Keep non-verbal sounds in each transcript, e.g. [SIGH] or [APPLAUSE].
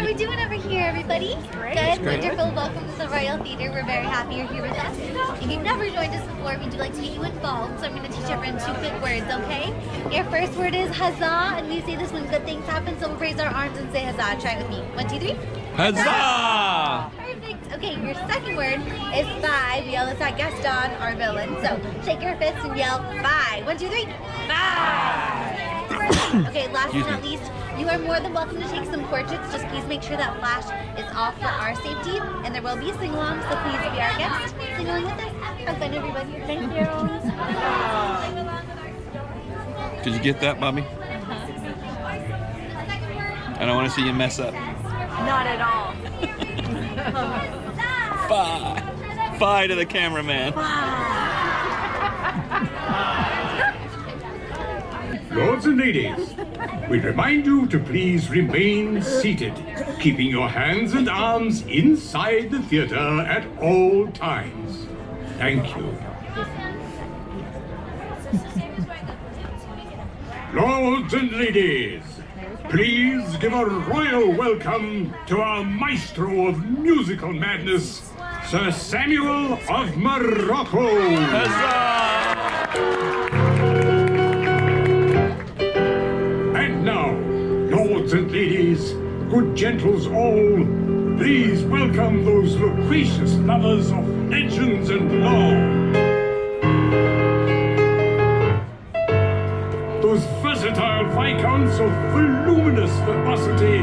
How are we doing over here, everybody? Good, wonderful. Welcome to the Royal Theatre. We're very happy you're here with us. If you've never joined us before, we do like to get you involved, so I'm going to teach everyone two quick words, okay? Your first word is huzzah, and we say this when good things happen, so we'll raise our arms and say huzzah. Try it with me. One, two, three. Huzzah! Perfect. Okay, your second word is bye. We yell this at Gaston, our villain. So shake your fists and yell bye. One, two, three. Bye. [COUGHS] okay, last but not least, you are more than welcome to take some portraits. Just please make sure that flash is off for our safety. And there will be a sing along, so please be our guest. Sing along with us. Have fun, everybody. Thank you. Did you get that, Bobby? I don't want to see you mess up. Not at all. [LAUGHS] Bye. Bye to the cameraman. Lords and ladies, we remind you to please remain seated, keeping your hands and arms inside the theater at all times. Thank you. Lords and ladies, please give a royal welcome to our maestro of musical madness, Sir Samuel of Morocco. And good gentles all, please welcome those loquacious lovers of legends and lore. Those versatile viscounts of voluminous verbosity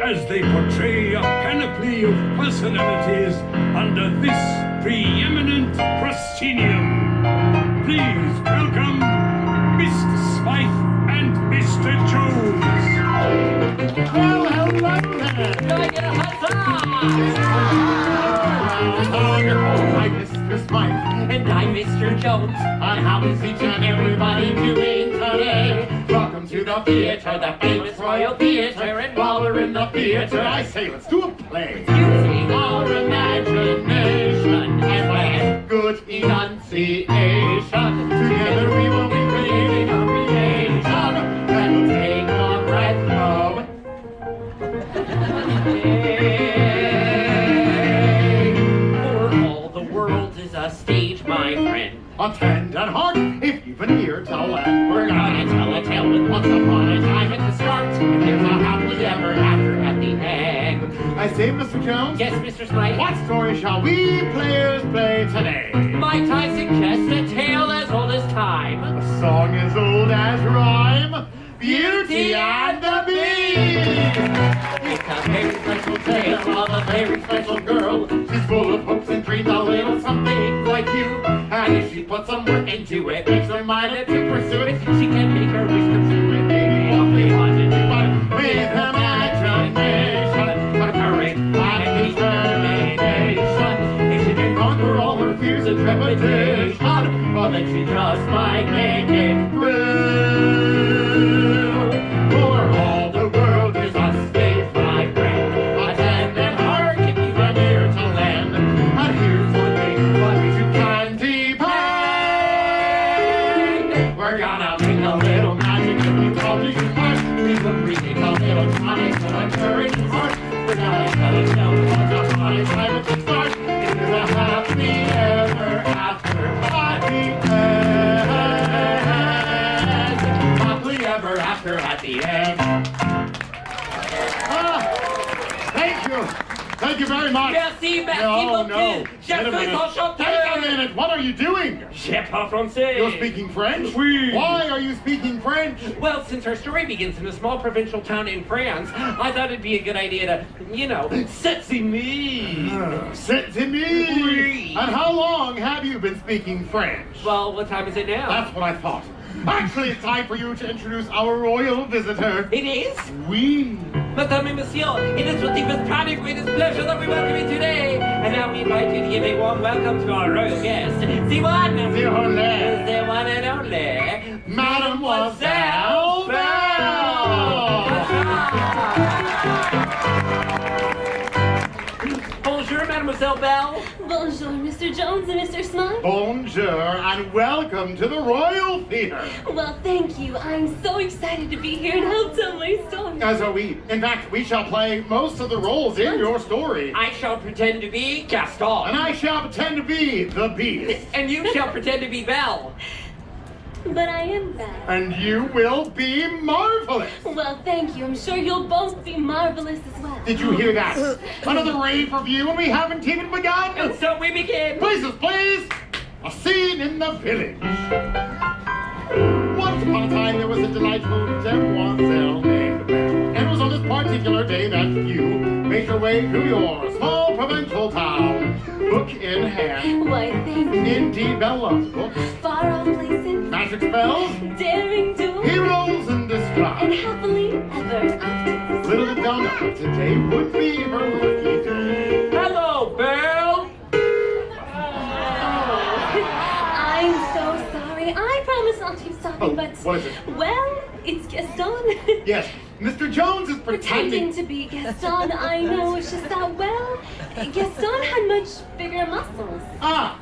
as they portray a panoply of personalities under this preeminent proscenium. Please welcome I get a. Smythe. And I'm Mr. Jones. And how is each and everybody doing today? Welcome to the theater, the famous Royal Theater. And while we're in the theater, I say let's do a play. Friend. Attend and hark if you've an ear to lend. We're gonna tell a tale with once upon a time at the start. And there's a happily ever after at the end. I say, Mr. Jones. Yes, Mr. Smythe? What story shall we players play today? Might I suggest a tale as old as time? A song as old as rhyme. Beauty and the Beast. It's a very special tale of a very special girl. She's full of hopes and dreams, a little something. And if she puts some work into it, makes her mind to pursue it, she can make her wish come true. Thank you very much. Merci, merci Oh, beaucoup. no. Je Wait a suis minute. enchanté. Take a minute. What are you doing? Je parle français. You're speaking French? Oui. Why are you speaking French? Well, since our story begins in a small provincial town in France, I thought it'd be a good idea to, you know, sexy me. Ah, Sit to me. Oui. And how long have you been speaking French? Well, what time is it now? That's what I thought. Actually, it's time for you to introduce our royal visitor. It is? We. Madame et Monsieur, it is with the most proud and greatest pleasure that we welcome you today. And now we invite you to give a warm welcome to our royal guest, the one, The only. the one and only, Mademoiselle Belle. Bonjour, Mademoiselle? Bonjour, Mr. Jones and Mr. Smythe. Bonjour and welcome to the Royal Theatre. Well, thank you. I'm so excited to be here and help tell my story. As are we. In fact, we shall play most of the roles in your story. I shall pretend to be Gaston. And I shall pretend to be the Beast. And you shall pretend to be Belle. [LAUGHS] But I am bad. And you will be marvelous. Well, thank you. I'm sure you'll both be marvelous as well. Did you hear that? Another rave review and we haven't even begun. And so we begin. Places, please. A scene in the village. Once upon a time, there was a delightful demoiselle named Belle. And it was on this particular day that you made your way to your small provincial town, book in hand. Why, thank you. Indeed, Belle loves Far off places, magic spells, daring do, heroes in and disguise. happily ever after. Little did Belle today would be her lucky day. Hello, Belle. I'm so sorry. I promise not to keep stopping, Oh, but. what is it? Well, it's Gaston. [LAUGHS] Yes, Mr. Jones is Pretending pretending. to be Gaston, I know. It's just that, well, Gaston had much bigger muscles. Ah,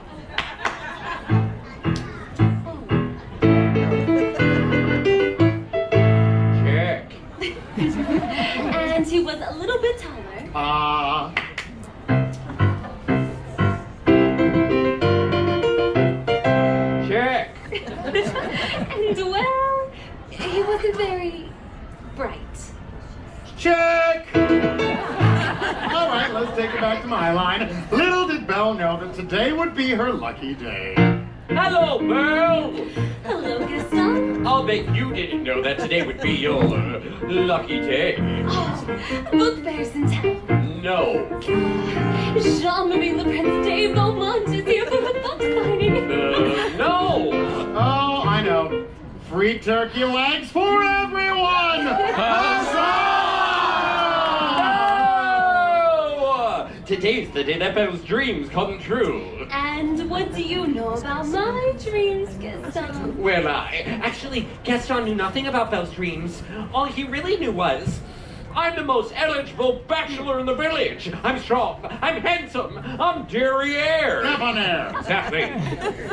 he wasn't very bright. Check! All right, let's take it back to my line. Little did Belle know that today would be her lucky day. Hello, Belle. Hello, Gaston. I'll bet you didn't know that today would be your uh, lucky day. Oh, book fairs in town. No. Jean-Marie Le Prince Dave Beaumont is here for the book signing. Uh, no. I know. Free turkey legs for everyone! Huzzah! No! Today's the day that Belle's dreams come true. And what do you know about my dreams, Gaston? Well, I actually Gaston knew nothing about Belle's dreams. All he really knew was. I'm the most eligible bachelor in the village. I'm strong. I'm handsome. I'm derriere. Debonair. Exactly.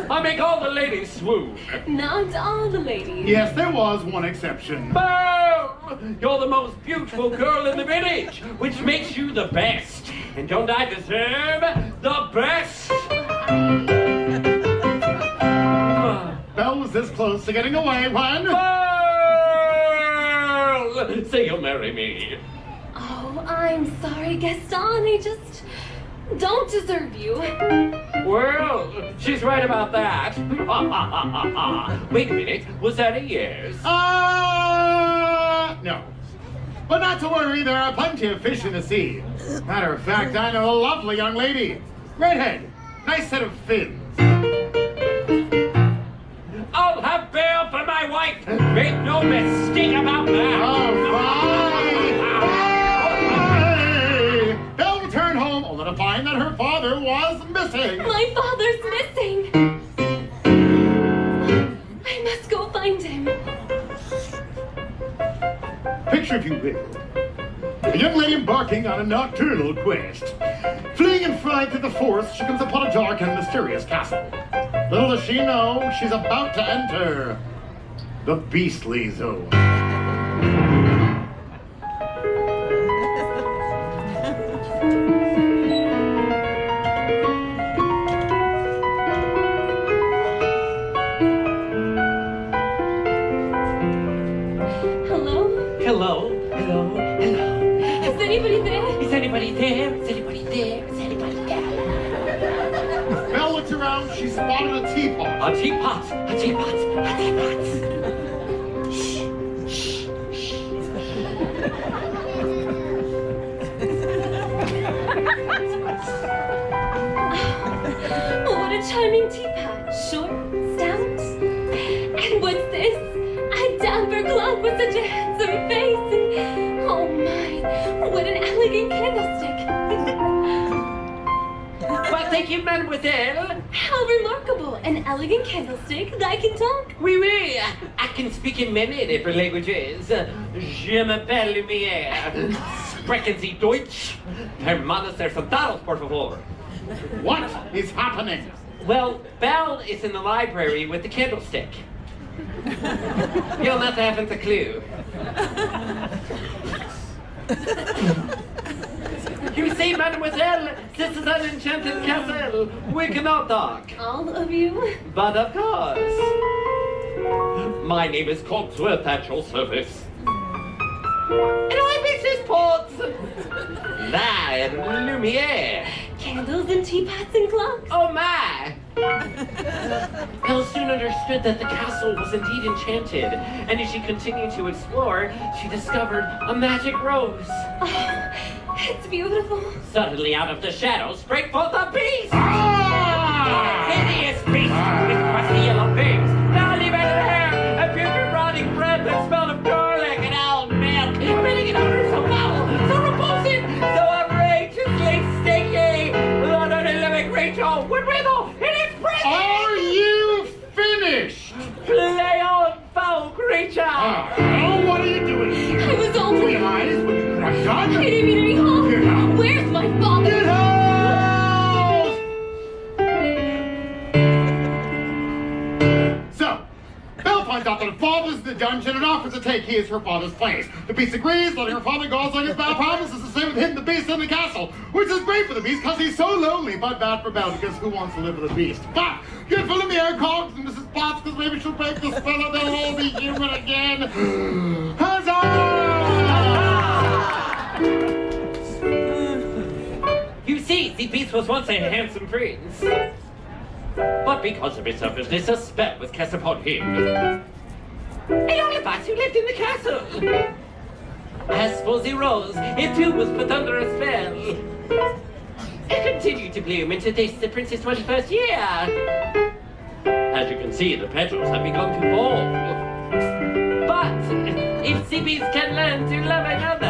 I make all the ladies swoon. Not all the ladies. Yes, there was one exception. Boom! You're the most beautiful girl in the village, which makes you the best. And don't I deserve the best? Belle was this close to getting away when. Well, [LAUGHS] say you'll marry me. Oh, I'm sorry, Gaston. I just don't deserve you. Well, she's right about that. [LAUGHS] Wait a minute, was that a yes? Ah, no. But not to worry, there are plenty of fish in the sea. Matter of fact, I know a lovely young lady. Redhead, nice set of fins. No mistake about that. Oh, fine. Hey! Belle returned home only to find that her father was missing. My father's missing. I must go find him. Picture, if you will, a young lady embarking on a nocturnal quest. Fleeing in fright through the forest, she comes upon a dark and mysterious castle. Little does she know, she's about to enter the beastly zone. Hello? Hello, hello, hello. Is anybody there? Is anybody there? Is anybody there? Is anybody there? Belle looked around, she spotted a teapot. A teapot, a teapot, a teapot. A charming teapot. Short, stout. And what's this? A dapper clock with such a handsome face. And, oh my, what an elegant candlestick. Well, thank you, mademoiselle. How remarkable. An elegant candlestick that I can talk. Oui, oui, I can speak in many different languages. Je m'appelle Lumière. Sprechen Sie Deutsch? Hermanos der Soldados, por favor. What is happening? Well, Belle is in the library with the candlestick. You're not having a clue. You see, mademoiselle, this is an enchanted castle. We cannot talk. All of you? But of course. My name is Cogsworth at your service. And I'm Mrs. Potts. And Lumiere. Candles and teapots and clocks. Oh my! Belle soon understood that the castle was indeed enchanted, and as she continued to explore, she discovered a magic rose. Oh, it's beautiful. Suddenly, out of the shadows, sprang forth a beast! Foul creature! Ah, oh, what are you doing here? I was only. Realize what you could have I done? didn't mean any harm. Get out. Where's my father? Get out! So, Belle finds out that her father's in the dungeon and offers to take his, her father's place. The beast agrees, letting her father go on his bad promises the same with him, the beast, in the castle. Which is great for the beast because he's so lonely, but bad for Belle because who wants to live with a beast? But good for Lumiere, Cogs, and Mrs. Potts because maybe she'll break the spell and they'll all be human again. [SIGHS] Huzzah! [SIGHS] You see, the beast was once a handsome prince. But because of his selfishness, a spell was cast upon him. And all of us who lived in the castle. As for the rose, it too was put under a spell. It continued to bloom into this, the prince's 21st year. As you can see, the petals have begun to fall. But if the can learn to love another,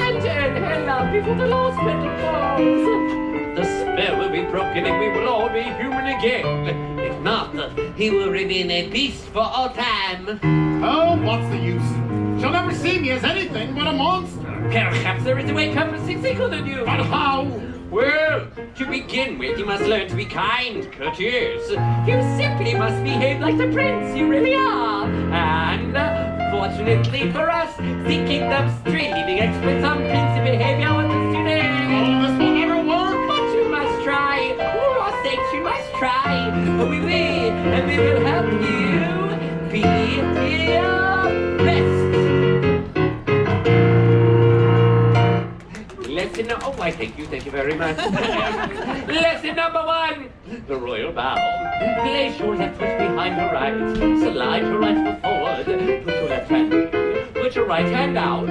and earn her love before the last petal falls, the spell will be broken and we will all be human again. If not, he will remain a beast for all time. Oh, what's the use? She'll never see me as anything but a monster. Perhaps there is a way compensate equal than you. But how? Well, to begin with, you must learn to be kind, courteous. You simply must behave like the prince you really are. And, uh, fortunately for us, the kingdom's three leading experts on princely behavior with us today. Oh, this will never work. But you must try. For our sakes, you must try. We will, and we will help you be your no- oh, I thank you, thank you very much. [LAUGHS] Lesson number one, the royal bow. Place your left foot behind your right, slide your right foot forward, put your left hand in, put your right hand out,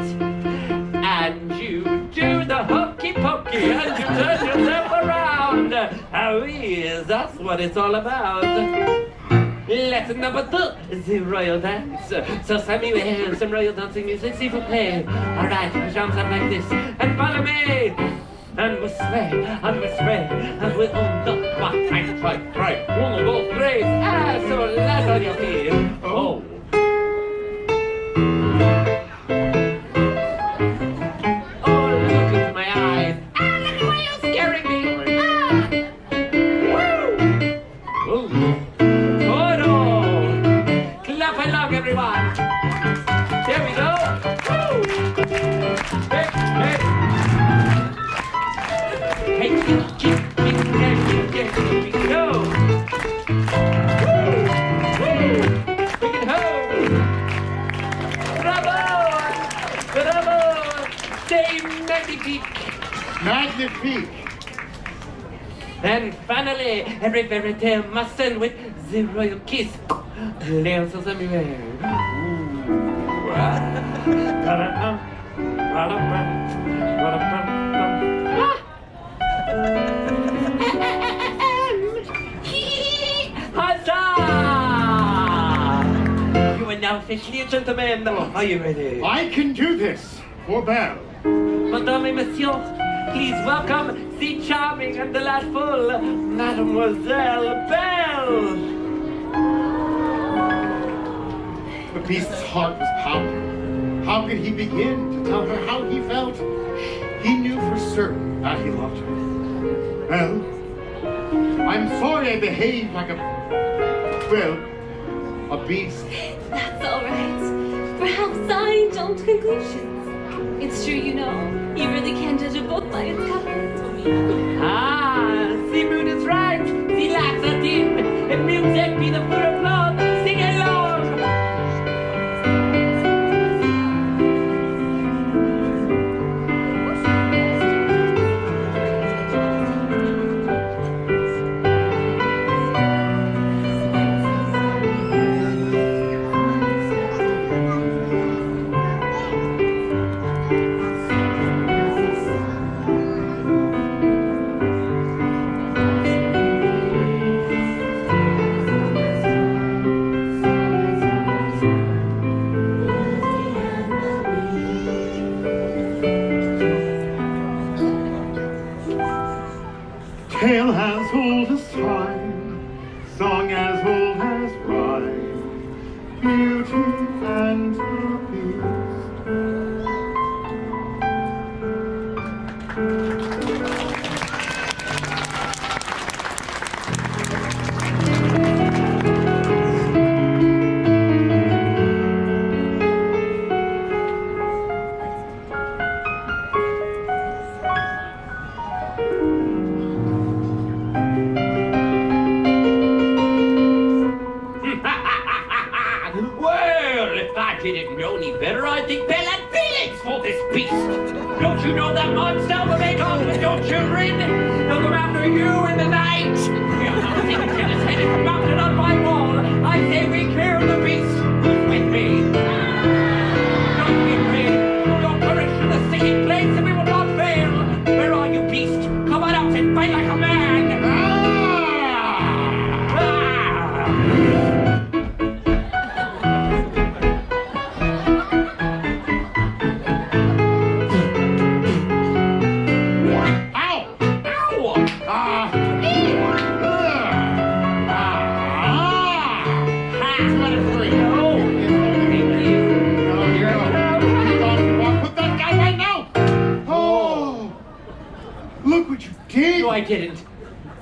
and you do the hokey pokey, and you turn yourself around. How is that's what it's all about. Lesson number two, is the royal dance. So send me here some royal dancing music, see if we play. Alright, put your arms up like this, and follow me. And we sway, and we sway, and we on the one, try, try, try. One, two, three, ah, so land on your feet. Oh, every fairy tale must end with the royal kiss. Lenzo Samuel. Ooh. Ba-da-bum, ba-da-bum, ba-da-bum, bum. Ah! Huzzah! You are now officially a gentleman. Are you ready? I can do this for Belle. Madame et Monsieur, please welcome the charming and delightful Mademoiselle Belle. The beast's heart was pounding. How could he begin to tell her how he felt? He knew for certain that he loved her. Well, I'm sorry I behaved like a, well, a beast. That's all right. Perhaps I jumped conclusions. It's true, you know. You really can judge a book by its cover. Ah, the is right. The lights are dim. And music be the full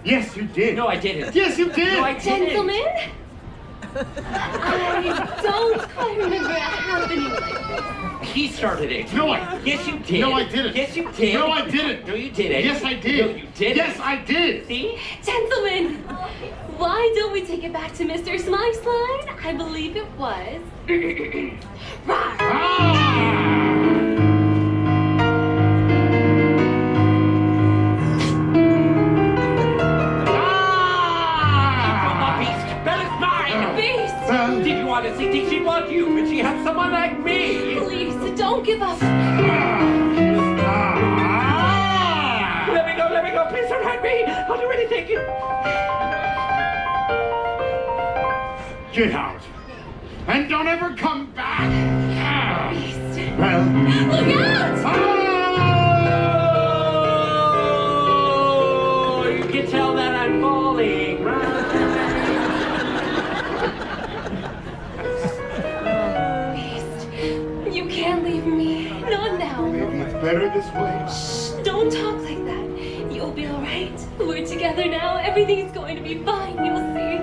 Yes, you did. No, I didn't. Yes, you did. No, I didn't. Gentlemen, [LAUGHS] I don't quite remember it happening like this. He started it. No, I. Yes, you did. No, I didn't. Yes, you did. No, I didn't. No, you didn't. Yes, I did. No, you didn't. Yes, I did. See? Gentlemen, why don't we take it back to Mr. Smythe's line? I believe it was. [CLEARS THROAT] Rawr. Ah! Don't give up. Let me go. Let me go. Please don't hurt me. I'll do anything. Get out. And don't ever come back. Well. look out! Oh, better this way. Shh, don't talk like that. You'll be alright. We're together now. Everything's going to be fine. You'll see.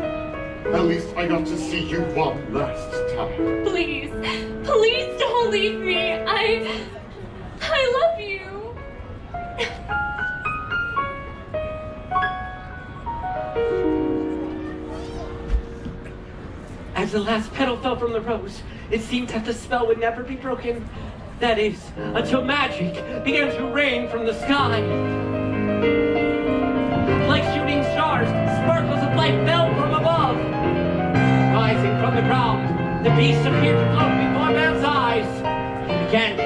At least I got to see you one last time. Please, please don't leave me. I, I love you. As the last petal fell from the rose, it seemed that the spell would never be broken. That is, until magic began to rain from the sky. Like shooting stars, sparkles of light fell from above. Rising from the ground, the beast appeared to float before man's eyes and began